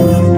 love.